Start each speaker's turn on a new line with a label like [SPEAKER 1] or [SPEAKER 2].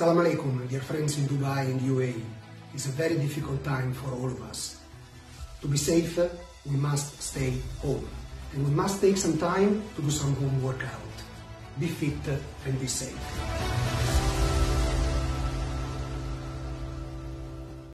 [SPEAKER 1] Salam alaikum, dear friends in Dubai and UAE. It's a very difficult time for all of us. To be safe, we must stay home. And we must take some time to do some home workout. Be fit and be safe.